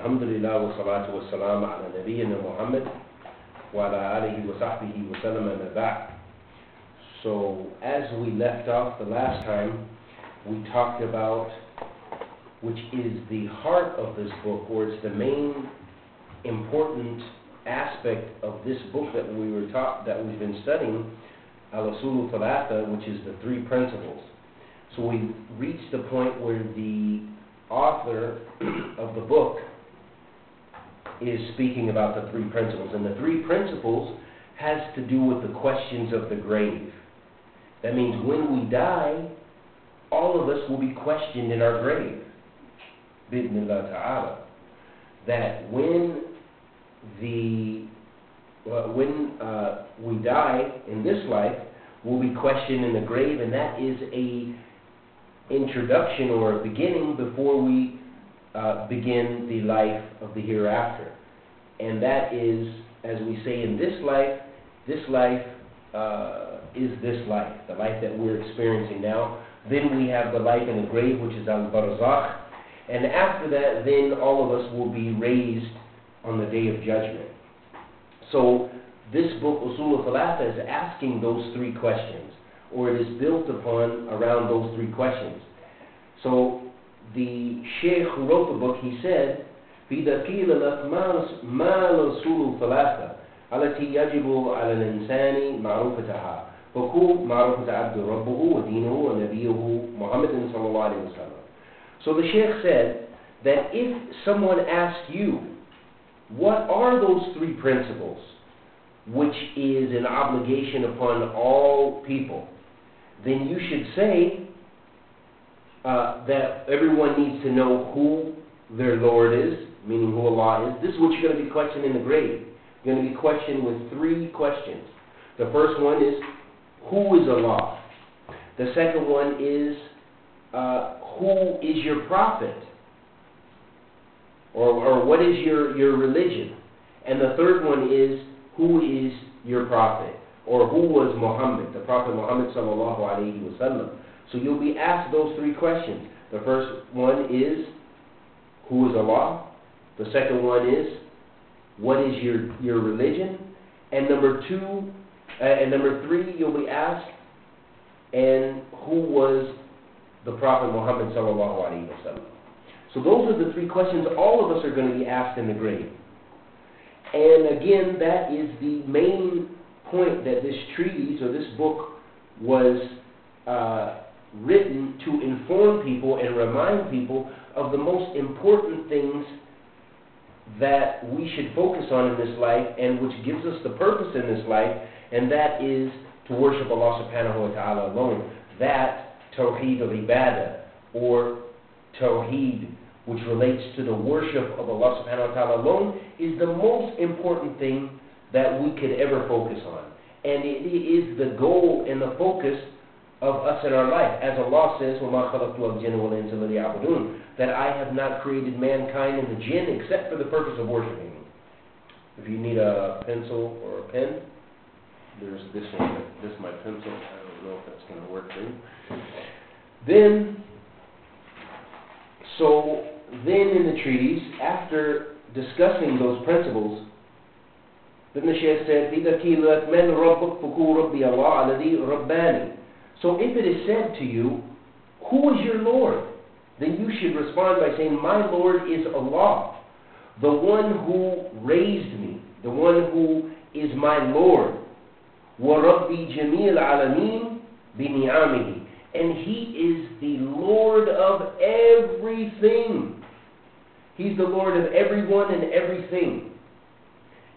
الحمد لله والصلاة والسلام على نبينا محمد وعلى آله وصحبه وسلم ما بعد. So as we left off the last time, we talked about which is the heart of this book, or it's the main important aspect of this book that we were taught that we've been studying, Al-Usul Thalatha, which is the three principles. So we reached the point where the author of the book is speaking about the three principles. And the three principles has to do with the questions of the grave. That means when we die, all of us will be questioned in our grave. Bidnillah ta'ala. That when the uh, when uh, we die in this life, we'll be questioned in the grave, and that is a introduction or a beginning before we uh, begin the life of the hereafter. And that is, as we say in this life, this life uh, is this life, the life that we're experiencing now. Then we have the life in the grave, which is al barzakh. And after that, then all of us will be raised on the day of judgment. So, this book, Usul al is asking those three questions or it is built upon around those three questions. So the Sheikh who wrote the book, he said, فإذا قيل لك ما الأصول الثلاثة التي يجب على الإنسان معرفتها فكون معرفة عبد ربه ودينه ونبيه محمد صلى الله عليه وسلم. So the Sheikh said that if someone asked you, what are those three principles, which is an obligation upon all people, then you should say uh, that everyone needs to know who their Lord is, meaning who Allah is. This is what you're going to be questioned in the grave. You're going to be questioned with three questions. The first one is, who is Allah? The second one is, uh, who is your prophet? Or, or what is your, your religion? And the third one is, who is your prophet? or who was Muhammad, the Prophet Muhammad sallallahu alaihi wasallam. So you'll be asked those three questions. The first one is, who is Allah? The second one is, what is your your religion? And number two, uh, and number three, you'll be asked, and who was the Prophet Muhammad sallallahu alaihi wasallam? So those are the three questions all of us are going to be asked in the grave. And again, that is the main point that this treatise or this book was uh, written to inform people and remind people of the most important things that we should focus on in this life and which gives us the purpose in this life, and that is to worship Allah subhanahu wa ta'ala alone. That Tawheed of Ibadah, or Tawheed, which relates to the worship of Allah subhanahu wa ta'ala alone, is the most important thing that we could ever focus on. And it is the goal and the focus of us in our life. As Allah says, that I have not created mankind and the jinn except for the purpose of worshiping me. If you need a pencil or a pen, there's this one. This is my pencil. I don't know if that's going to work for you. Then, so then in the treatise, after discussing those principles, then the Shaykh said, إِذَا كِيلَتْ مَنْ رَبُّكْ فَكُوا رَبِّيَ اللَّهُ الَّذِي رَبَّانِي So if it is said to you, who is your Lord? Then you should respond by saying, my Lord is Allah, the one who raised me, the one who is my Lord. وَرَبِّي جَمِيعَ الْعَالَمِينَ بِنِعَامِهِ And He is the Lord of everything. He's the Lord of everyone and everything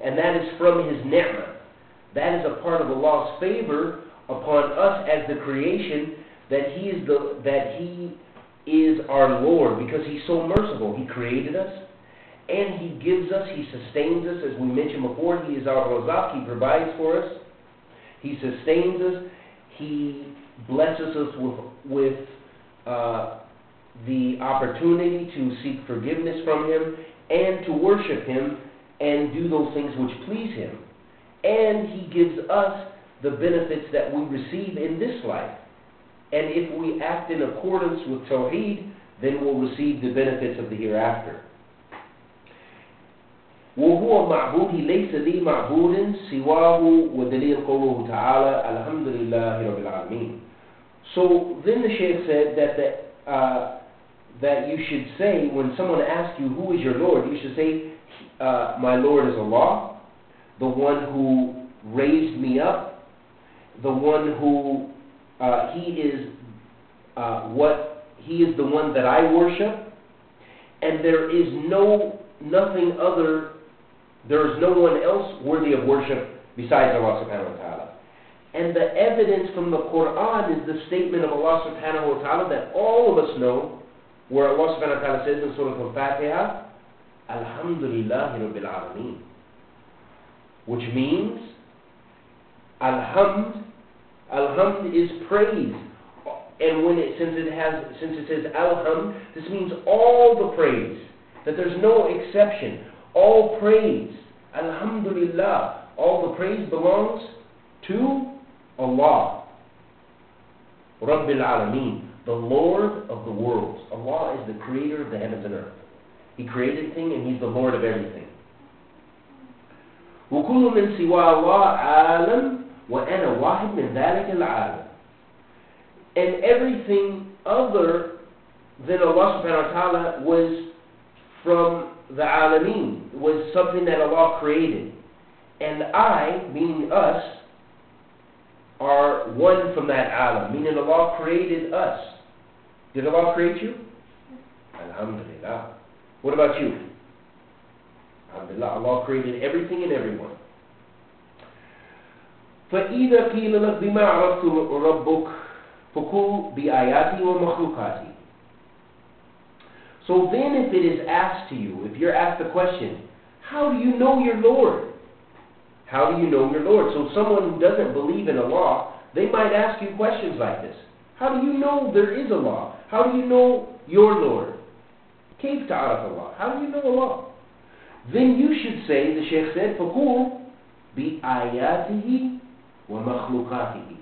and that is from His ni'mah. That is a part of Allah's favor upon us as the creation that He is the that He is our Lord because He's so merciful. He created us and He gives us, He sustains us, as we mentioned before, He is our Razak, He provides for us, He sustains us, He blesses us with with uh, the opportunity to seek forgiveness from Him and to worship Him and do those things which please Him. And He gives us the benefits that we receive in this life. And if we act in accordance with Tawheed, then we'll receive the benefits of the hereafter. وهو معبود ليس لي معبود سواه ودليل قوله تعالى الحمد لله رب العالمين. So then the Shaykh said that the, uh, that you should say when someone asks you who is your Lord, you should say, uh, my Lord is Allah, the one who raised me up, the one who uh, he is uh, what he is the one that I worship, and there is no nothing other there is no one else worthy of worship besides Allah subhanahu wa ta'ala. And the evidence from the Quran is the statement of Allah subhanahu wa ta'ala that all of us know, where Allah subhanahu wa ta'ala says in Surah Al-Fatiha, Alhamdulillah Rabbil Alameen. Which means, Alhamd, Alhamd is praise. And when it, since it has, since it says Alhamd, this means all the praise. That there's no exception. All praise, Alhamdulillah, all the praise belongs to Allah. Rabbil Alameen, the Lord of the worlds. Allah is the creator of the heavens and earth. He created everything and He's the Lord of everything. وكل من سوى الله عالم وأنا واحد من ذلك العالم. And everything other than Allah subhanahu wa ta'ala was from the alameen was something that Allah created. And I, meaning us, are one from that alam, meaning Allah created us. Did Allah create you? Alhamdulillah. What about you? Alhamdulillah. Allah created everything and everyone. فإذا قيل لك بما عرفت ربك فقل بآياتي ومخلوقاتي so then, if it is asked to you, if you're asked the question, how do you know your Lord? How do you know your Lord? So, someone who doesn't believe in Allah, they might ask you questions like this How do you know there is Allah? How do you know your Lord? كيف تعرف Allah? How do you know Allah? Then you should say, the Sheikh said, فَقُولْ بِآيَاتِهِ وَمَخْلُقَاتِهِ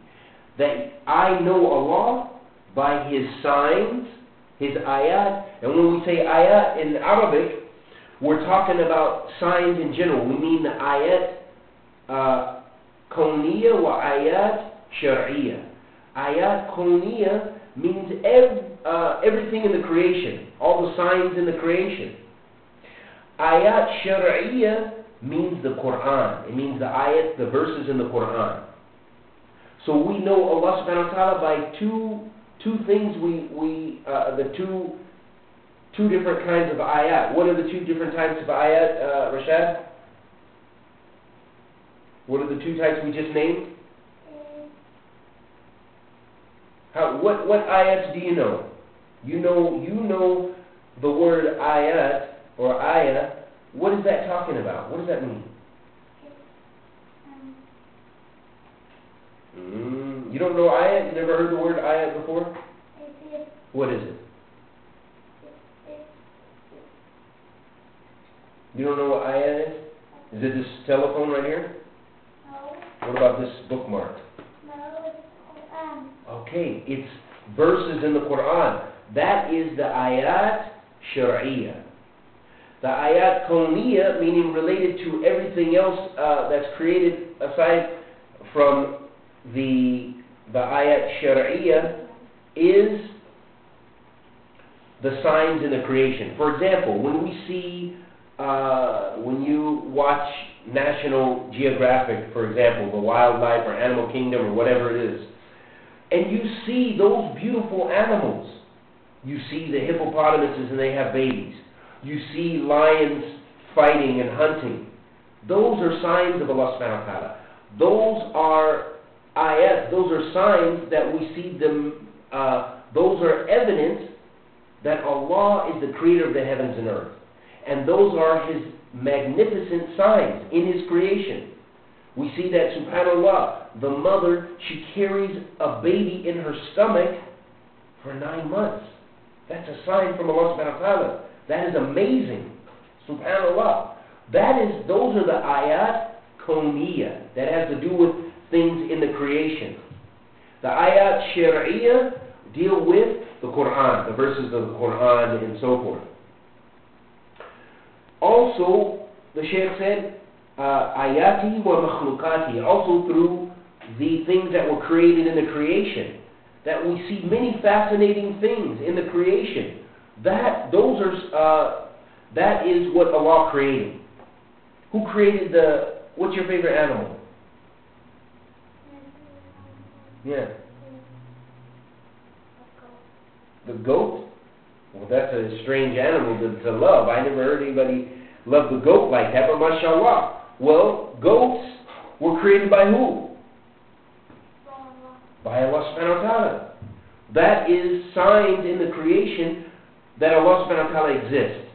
That I know Allah by His signs his ayat. And when we say ayat in Arabic, we're talking about signs in general. We mean the ayat uh, kawniya wa ayat shar'iyya. Ayat kawniya means ev- uh, everything in the creation, all the signs in the creation. Ayat shar'iyya means the Quran. It means the ayat, the verses in the Quran. So we know Allah subhanahu wa ta'ala by two two things we, we uh, the two two different kinds of ayat. What are the two different types of ayat, uh, Rashad? What are the two types we just named? How, what, what ayats do you know? You know you know the word ayat or ayah. What is that talking about? What does that mean? Mm, you don't know ayat? You never heard the word ayat before? What is it? You don't know what ayat is? Is it this telephone right here? No. What about this bookmark? No, it's. Okay, it's verses in the Quran. That is the ayat shar'iyya. The ayat kawniyya, meaning related to everything else uh, that's created aside from the the ayat shar'iyya, is the signs in the creation. For example, when we see, uh, when you watch National Geographic, for example, the wildlife or animal kingdom or whatever it is, and you see those beautiful animals, you see the hippopotamuses and they have babies, you see lions fighting and hunting. Those are signs of Allah subhanahu wa ta'ala. Those are ayat, those are signs that we see them, uh, those are evidence that Allah is the creator of the heavens and earth. And those are His magnificent signs in His creation. We see that, subhanAllah, the mother, she carries a baby in her stomach for nine months. That's a sign from Allah subhanahu wa ta'ala. That is amazing. Subhanallah. That is, those are the ayat kawniyah. That has to do with things in the creation. The ayat shari'iyah deal with the Quran, the verses of the Quran, and so forth. Also, the Shaykh said, uh, ayati wa makhlukati, also through the things that were created in the creation. That we see many fascinating things in the creation. That, those are, uh, that is what Allah created. Who created the, what's your favorite animal? Yeah. The goat? Well, that's a strange animal to, to love. I never heard anybody love the goat like that, but mashallah. Well, goats were created by who? By Allah subhanahu wa ta'ala. That is signs in the creation that Allah subhanahu wa ta'ala exists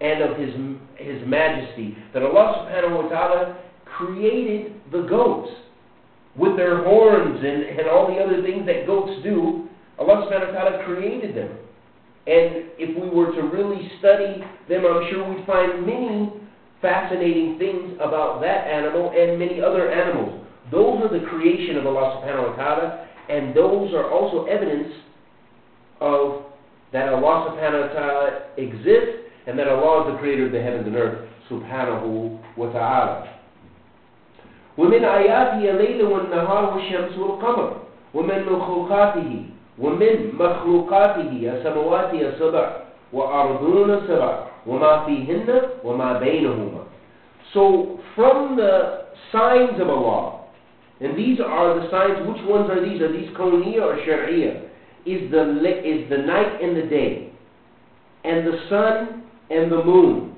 and of His, His majesty. That Allah subhanahu wa ta'ala created the goats with their horns and, and all the other things that goats do. Allah subhanahu wa ta'ala created them. And if we were to really study them, I'm sure we'd find many fascinating things about that animal and many other animals. Those are the creation of Allah subhanahu wa ta'ala, and those are also evidence of that Allah subhanahu wa ta'ala exists and that Allah is the creator of the heavens and earth subhanahu wa ta'ala. ومن آياته الليل والنهار والشمس والقمر ومن مخلوقاته ومن مخلوقاته السماوات السبع وأرضون السبع وما فيهن وما بينهما So from the signs of Allah, and these are the signs, which ones are these? Are these Kawniya or Shari'ah? Is the, is the night and the day, and the sun and the moon.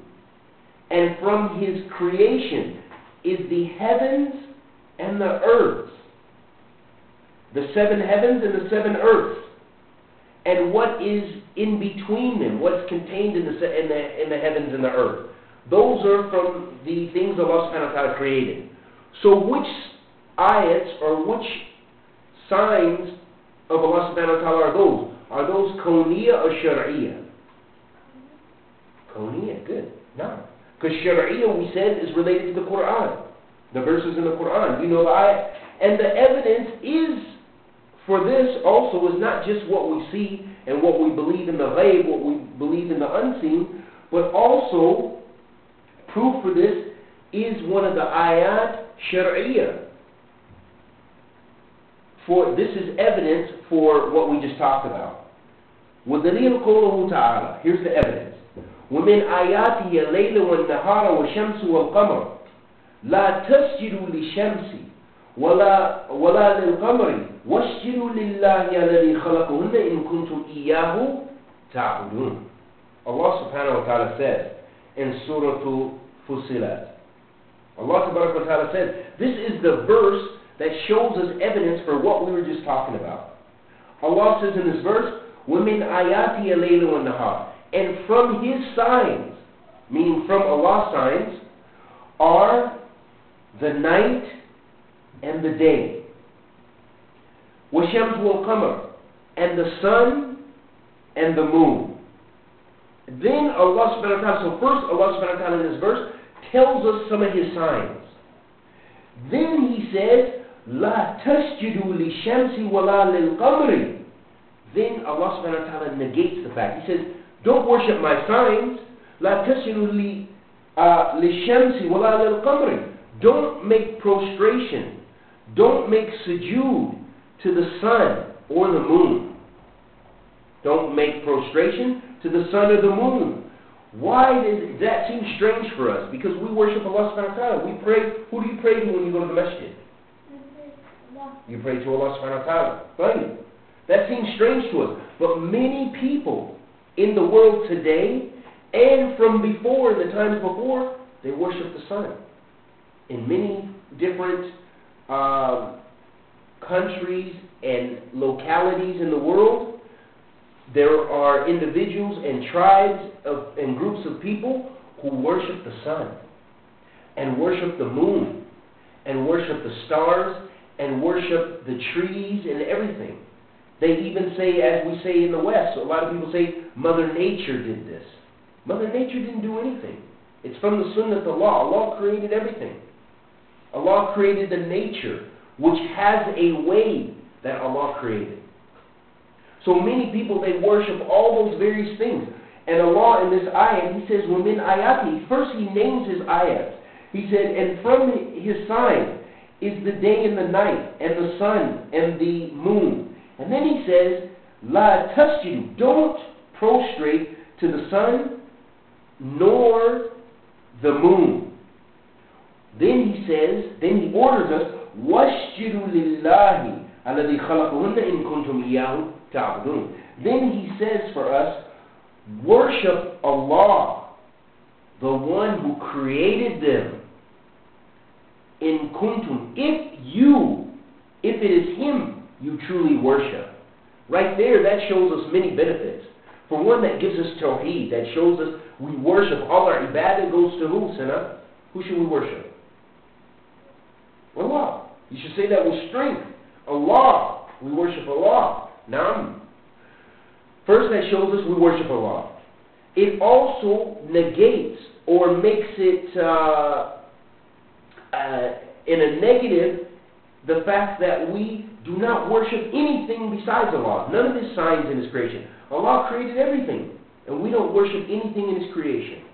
And from His creation is the heavens and the earths the seven heavens and the seven earths, and what is in between them, what's contained in the, in the, in the heavens and the earth. Those are from the things Allah subhanahu wa ta'ala created. So which ayats or which signs of Allah subhanahu wa ta'ala are those? Are those kawniya or shari'iyah? Kawniya, good. No. Because shari'iyah, we said, is related to the Quran. The verses in the Quran. You know ayat. And the evidence is for this also is not just what we see and what we believe in the ghaib, what we believe in the unseen, but also proof for this is one of the ayat shar'iyah. For this is evidence for what we just talked about. والدليل قوله تعالى Here's the evidence. ومن آياته الليل والنهار والشمس والقمر لا تسجدوا للشمس ولا ولا للقمر واسجدوا لله الذي خلقهن إن كنتم إياه تعبدون. Allah subhanahu wa ta'ala says in Surah Fussilat. Allah subhanahu wa ta'ala says, this is the verse that shows us evidence for what we were just talking about. Allah says in this verse وَمِنْ آيَاتِهِ اللَّيْلُ وَالنَّهَارِ And from His signs, meaning from Allah's signs, are the night and the day. وَشَمْسُ وَالْقَمَرِ And the sun and the moon. Then Allah subhanahu wa ta'ala, so first Allah subhanahu wa ta'ala in this verse tells us some of His signs. Then He says, لا تسجدوا للشمس ولا للقمر Then Allah subhanahu wa ta'ala negates the fact. He says, don't worship my signs. لا تسجدوا للشمس ولا للقمر Don't make prostration. Don't make sujood to the sun or the moon. Don't make prostration to the sun or the moon. Why does that seem strange for us? Because we worship Allah subhanahu wa ta'ala. We pray. Who do you pray to when you go to the masjid? You pray to Allah subhanahu wa ta'ala. Funny. That seems strange to us. But many people in the world today and from before, in the times before, they worship the sun. In many different uh, countries and localities in the world, there are individuals and tribes of, and groups of people who worship the sun and worship the moon and worship the stars and worship the trees and everything. They even say, as we say in the West, a lot of people say, Mother Nature did this. Mother Nature didn't do anything. It's from the Sunnah of Allah. Allah created everything. Allah created the nature, which has a way that Allah created. So many people, they worship all those various things. And Allah in this ayat, He says, وَمِنْ ayati. First He names His ayat. He said, and from His sign is the day and the night, and the sun and the moon. And then he says, La tustu, don't prostrate to the sun nor the moon. Then he says, then he orders us, Washjudu lillahi aladhi khalaqahunna in kuntum iyahu ta'budun. Then he says for us, worship Allah, the one who created them in kuntum, if you, if it is Him you truly worship. Right there, that shows us many benefits. For one, that gives us tawheed, that shows us we worship. All our ibadah goes to who, Sina? Who should we worship? Allah. You should say that with strength. Allah. We worship Allah. Naam. First, that shows us we worship Allah. It also negates or makes it uh, uh, in a negative the fact that we do not worship anything besides Allah. None of His signs in His creation. Allah created everything, and we don't worship anything in His creation.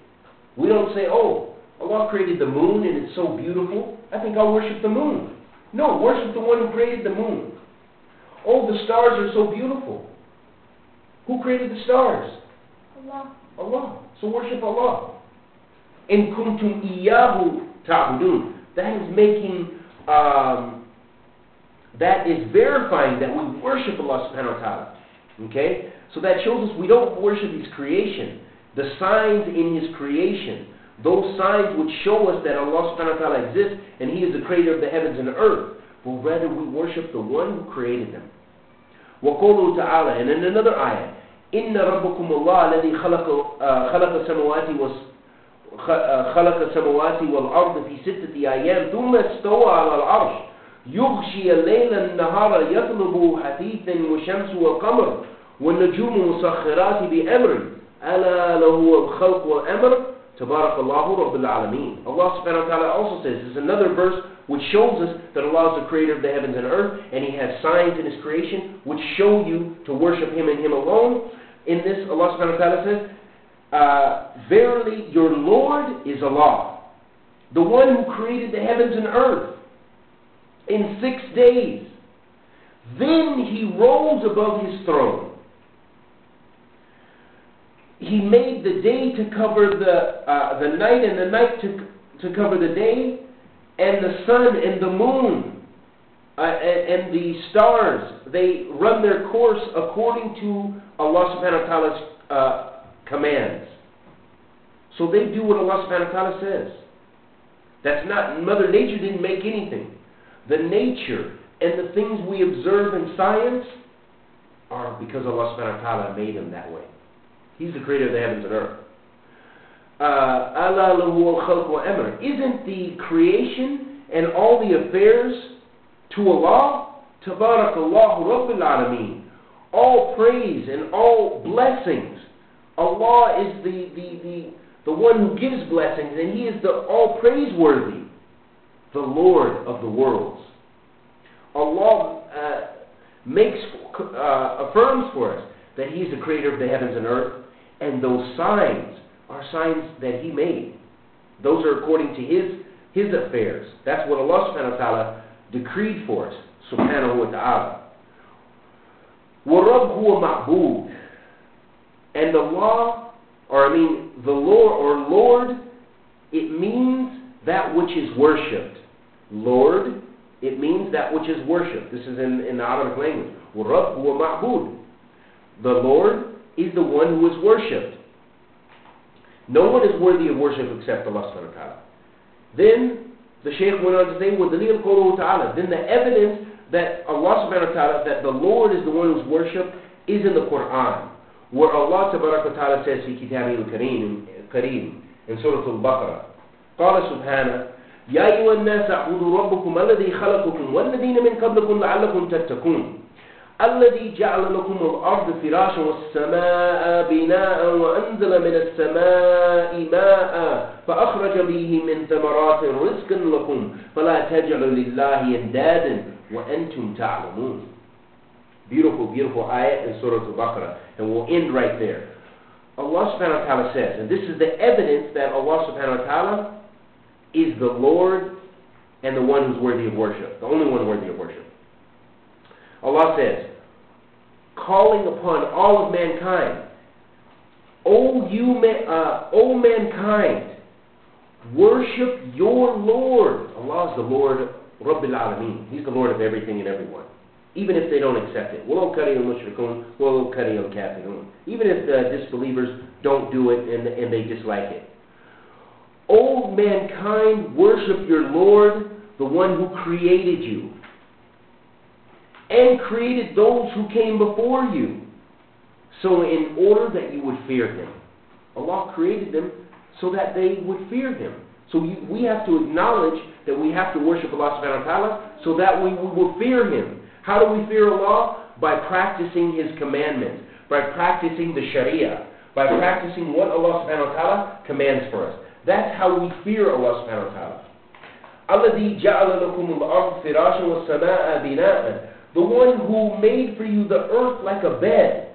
We don't say, oh, Allah created the moon and it's so beautiful. I think I'll worship the moon. No, worship the one who created the moon. Oh, the stars are so beautiful. Who created the stars? Allah. Allah. So worship Allah. In kuntum iyahu ta'budun. That is making, um, that is verifying that we worship Allah subhanahu wa ta'ala. Okay? So that shows us we don't worship His creation. The signs in His creation. Those signs would show us that Allah subhanahu wa ta'ala exists and He is the creator of the heavens and the earth. But rather we worship the one who created them. وقوله تعالى and in another ayah إن ربكم الله الذي خلق خلق السماوات خلق السماوات والأرض في ستة أيام ثم استوى على العرش يغشي الليل النهار يطلب حثيثا والشمس والقمر والنجوم مسخرات بأمر ألا له الخلق والأمر تبارك الله رب العالمين Allah subhanahu wa ta'ala also says, this is another verse which shows us that Allah is the creator of the heavens and earth, and He has signs in His creation which show you to worship Him and Him alone. In this, Allah subhanahu wa ta'ala says, uh, Verily your Lord is Allah, the one who created the heavens and earth in six days. Then He rose above His throne. He made the day to cover the, uh, the night and the night to, to cover the day, and the sun and the moon uh, and, and, the stars, they run their course according to Allah subhanahu wa ta'ala's uh, commands. So they do what Allah subhanahu wa ta'ala says. That's not, Mother Nature didn't make anything. The nature and the things we observe in science are because Allah subhanahu wa ta'ala made them that way. He's the creator of the heavens and earth. Uh, Allah lahu al Isn't the creation and all the affairs to Allah? Tabarakallahu Rabbil Alameen. All praise and all blessings. Allah is the, the, the, the one who gives blessings, and He is the all praiseworthy, the Lord of the worlds. Allah uh, makes uh, affirms for us that He is the creator of the heavens and earth, and those signs are signs that He made. Those are according to His His affairs. That's what Allah subhanahu wa ta'ala decreed for us, subhanahu wa ta'ala. وَرَبْ هُوَ مَعْبُودٌ And Allah, or I mean, the Lord, or Lord, it means that which is worshipped. Lord, it means that which is worshipped. This is in, in the Arabic language. وَرَبْ هُوَ مَعْبُودٌ The Lord is the one who is worshipped. No one is worthy of worship except Allah subhanahu wa ta'ala. Then the Shaykh went on to say, وَدَلِيلْ قَوْلُهُ ta'ala. Then the evidence that Allah subhanahu wa ta'ala, that the Lord is the one who's worshipped, is in the Quran. Subhanahu wa ta'ala says, في كتابه الكريم كريم in Surah Al-Baqarah. قال سبحانه يا أيها الناس اعبدوا ربكم الذي خلقكم والذين من قبلكم لعلكم تتقون الذي جعل لكم الأرض فراشا والسماء بناء وأنزل من السماء ماء فأخرج به من ثمرات رزقا لكم فلا تجعلوا لله أندادا وأنتم تعلمون Beautiful, beautiful ayat in Surah Al-Baqarah. And we'll end right there. Allah subhanahu wa ta'ala says, and this is the evidence that Allah subhanahu wa ta'ala is the Lord and the one who's worthy of worship, the only one worthy of worship. Allah says, calling upon all of mankind, O you, uh, O mankind, worship your Lord. Allah is the Lord, Rabbil Alameen. He's the Lord of everything and everyone Even if they don't accept it. وَلَوْ كَرِيَ الْمُشْرِكُونَ وَلَوْ كَرِيَ الْكَافِرُونَ Even if the disbelievers don't do it and, and they dislike it. O mankind, worship your Lord, the one who created you and created those who came before you. So, in order that you would fear Him, Allah created them so that they would fear Him. So, you, we have to acknowledge that we have to worship Allah subhanahu wa ta'ala so that we will fear Him. How do we fear Allah? By practicing His commandments, by practicing the Sharia, by practicing what Allah subhanahu wa ta'ala commands for us. That's how we fear Allah subhanahu wa ta'ala. الذي جعل لكم الأرض فراشا والسماء بناء the one who made for you the earth like a bed,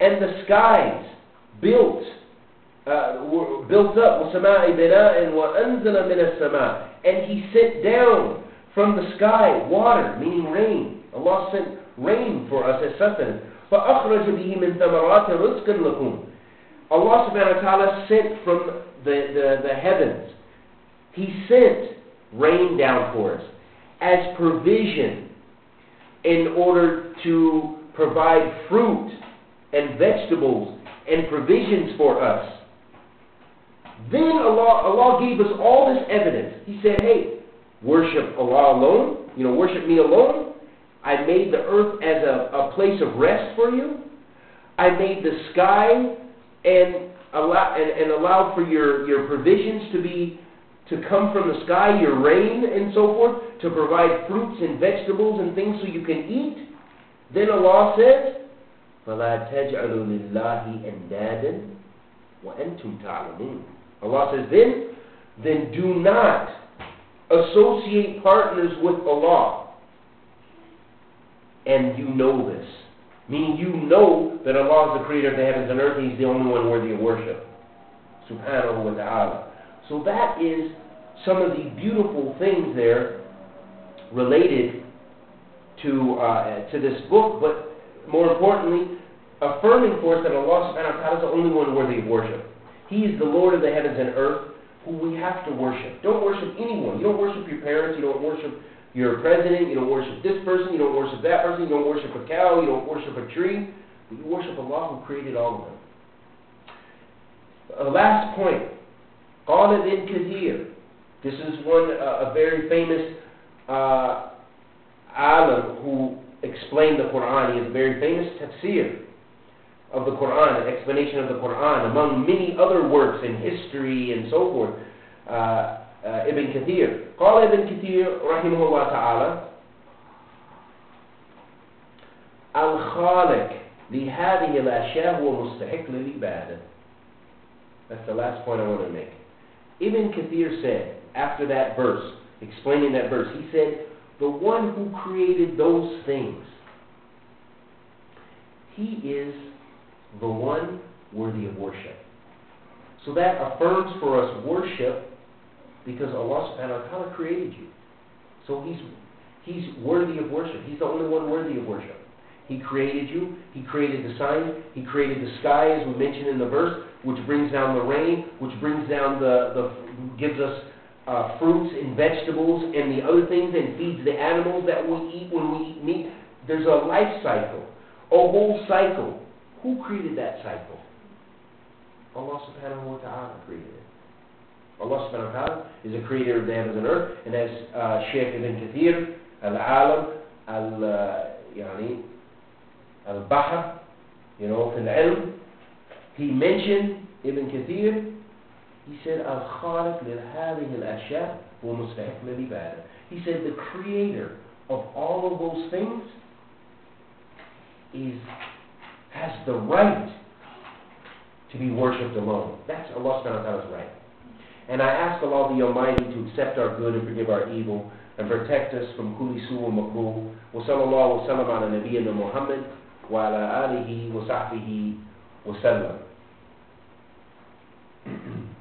and the skies built, uh, were built up, وَسَمَاءِ بِنَاءٍ وَأَنزَلَ مِنَ السَّمَاءِ And He sent down from the sky water, meaning rain. Allah sent rain for us as sustenance. فَأَخْرَجَ بِهِ مِنْ ثَمَرَاتِ رِزْقًا لَكُمْ Allah subhanahu wa ta'ala sent from the, the, the heavens, He sent rain down for us as provision in order to provide fruit and vegetables and provisions for us. Then Allah, Allah gave us all this evidence. He said, hey, worship Allah alone. You know, worship me alone. I made the earth as a, a place of rest for you. I made the sky and, allow, and, and allowed for your, your provisions to be to come from the sky, your rain and so forth, to provide fruits and vegetables and things so you can eat. Then Allah says, فَلَا تَجْعَلُوا لِلَّهِ أَنْدَادًا وَأَنْتُمْ تَعْلَمُونَ Allah says, then, then do not associate partners with Allah. And you know this. Meaning you know that Allah is the creator of the heavens and earth, He's the only one worthy of worship. Subhanahu wa ta'ala. So that is some of the beautiful things there related to uh, to this book, but more importantly, affirming for us that Allah subhanahu wa ta'ala is the only one worthy of worship. He is the Lord of the heavens and earth who we have to worship. Don't worship anyone. You don't worship your parents. You don't worship your president. You don't worship this person. You don't worship that person. You don't worship a cow. You don't worship a tree. You worship Allah who created all of them. Uh, last point. Qala Ibn Kathir. This is one, uh, a very famous uh, alim who explained the Quran. He is a very famous tafsir of the Quran, an explanation of the Quran, among many other works in history and so forth. Uh, uh, Ibn Kathir. قال ابن كثير رحمه الله تعالى الخالق لهذه الأشياء هو مستحق للعبادة. That's the last point I want to make. Ibn Kathir said, after that verse, explaining that verse, he said, The one who created those things, he is the one worthy of worship. So that affirms for us worship because Allah subhanahu wa ta'ala created you. So he's, he's worthy of worship. He's the only one worthy of worship. He created you. He created the sun. He created the sky, as we mentioned in the verse, which brings down the rain, which brings down the, the gives us uh, fruits and vegetables and the other things and feeds the animals that we eat when we eat meat. There's a life cycle, a whole cycle. Who created that cycle? Allah subhanahu wa ta'ala created it. Allah subhanahu wa ta'ala is the creator of the heavens and earth, and as uh, Ibn Kathir, Al-Alam, Al-Yani, Al-Bahr, you know, the ilm, he mentioned Ibn Kathir he said, Al-Khaliq lil-hadhihi al-ashya wa mustahiq lil He said, the creator of all of those things is has the right to be worshipped alone. That's Allah subhanahu wa ta'ala's right. And I ask Allah the Almighty to accept our good and forgive our evil and protect us from kuli su wa makru. Wa sallallahu wa sallam ala nabiyyina Muhammad wa ala alihi wa sahbihi wa sallam.